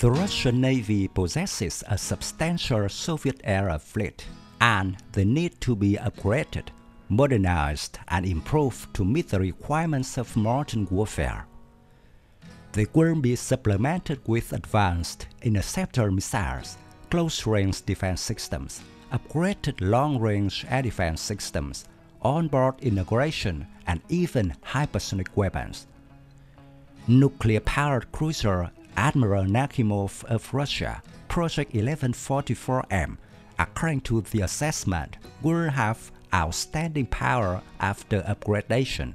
The Russian Navy possesses a substantial Soviet-era fleet, and they need to be upgraded, modernized, and improved to meet the requirements of modern warfare. They will be supplemented with advanced interceptor missiles, close-range defense systems, upgraded long-range air defense systems, onboard integration, and even hypersonic weapons. Nuclear-powered cruiser Admiral Nakhimov of Russia, Project 1144M, according to the assessment, will have outstanding power after upgradation.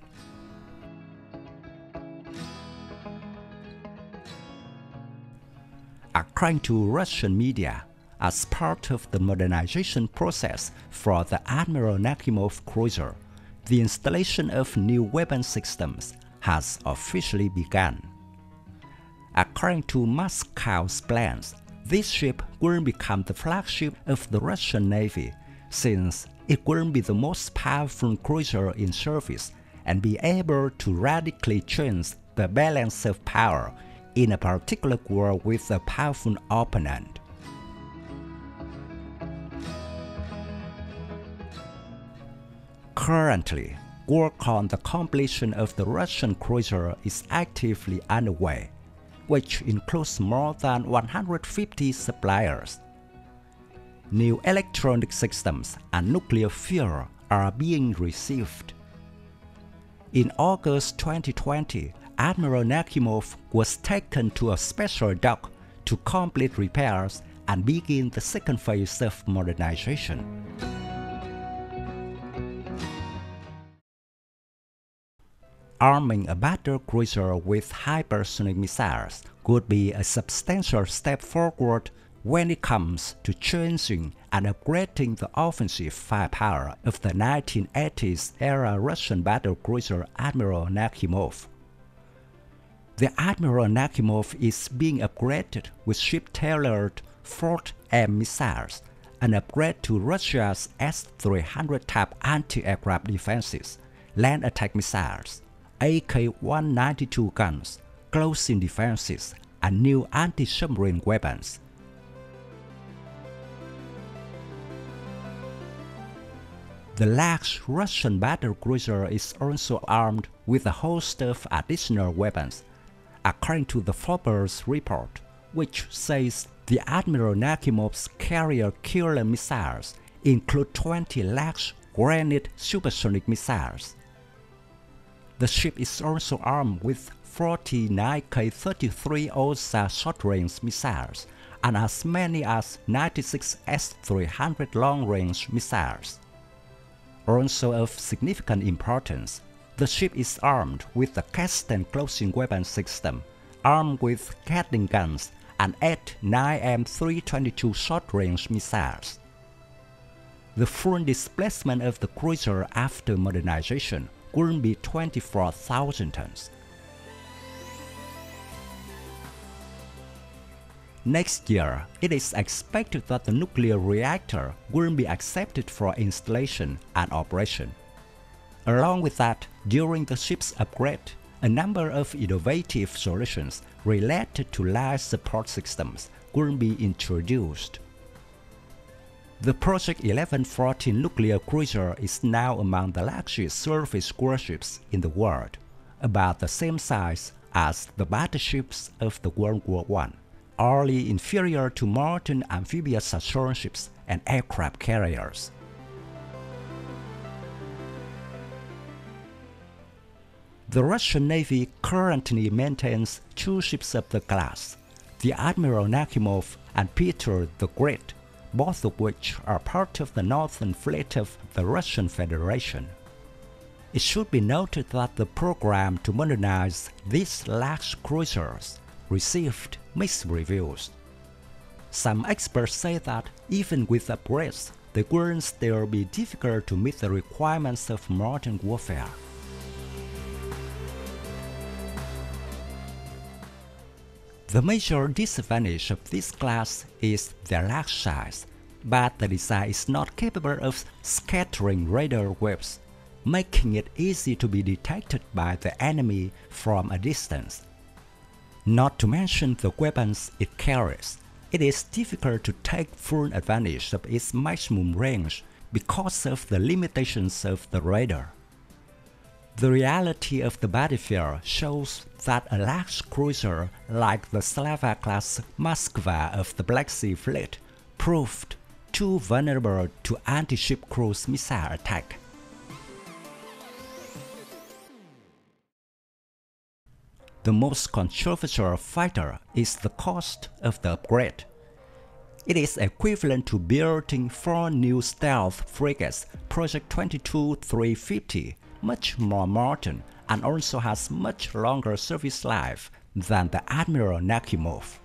According to Russian media, as part of the modernization process for the Admiral Nakhimov cruiser, the installation of new weapon systems has officially begun. According to Moscow's plans, this ship will become the flagship of the Russian Navy since it will be the most powerful cruiser in service and be able to radically change the balance of power in a particular war with a powerful opponent. Currently, work on the completion of the Russian cruiser is actively underway, which includes more than 150 suppliers. New electronic systems and nuclear fuel are being received. In August 2020, Admiral Nakhimov was taken to a special dock to complete repairs and begin the second phase of modernization. Arming a battle cruiser with hypersonic missiles could be a substantial step forward when it comes to changing and upgrading the offensive firepower of the 1980s era Russian battle cruiser Admiral Nakhimov. The Admiral Nakhimov is being upgraded with ship-tailored Fort M missiles, an upgrade to Russia's S-300 type anti-aircraft defenses, land attack missiles, AK-192 guns, close-in defenses, and new anti-submarine weapons. The large Russian battle cruiser is also armed with a host of additional weapons, according to the Forbes report, which says the Admiral Nakhimov's carrier killer missiles include 20 large granite supersonic missiles. The ship is also armed with 49 K-33 OSA short-range missiles and as many as 96 S-300 long-range missiles. Also of significant importance, the ship is armed with a Kashtan close-in weapon system, armed with Gatling guns and 8 9M322 short-range missiles. The full displacement of the cruiser after modernization will be 24,000 tons. Next year, it is expected that the nuclear reactor will be accepted for installation and operation. Along with that, during the ship's upgrade, a number of innovative solutions related to life support systems will be introduced. The Project 1144 nuclear cruiser is now among the largest surface warships in the world, about the same size as the battleships of the World War I, only inferior to modern amphibious assault ships and aircraft carriers. The Russian Navy currently maintains two ships of the class, the Admiral Nakhimov and Peter the Great, both of which are part of the Northern Fleet of the Russian Federation. It should be noted that the program to modernize these large cruisers received mixed reviews. Some experts say that even with upgrades, they will still be difficult to meet the requirements of modern warfare. The major disadvantage of this class is their large size, but the design is not capable of scattering radar waves, making it easy to be detected by the enemy from a distance. Not to mention the weapons it carries, it is difficult to take full advantage of its maximum range because of the limitations of the radar. The reality of the battlefield shows that a large cruiser like the Slava-class Moskva of the Black Sea Fleet proved too vulnerable to anti-ship cruise missile attack. The most controversial factor is the cost of the upgrade. It is equivalent to building four new stealth frigates Project 22-350, much more modern and also has much longer service life than the Admiral Nakhimov.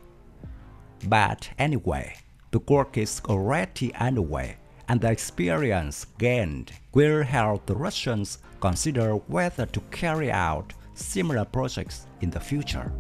But anyway, the work is already underway and the experience gained will help the Russians consider whether to carry out similar projects in the future.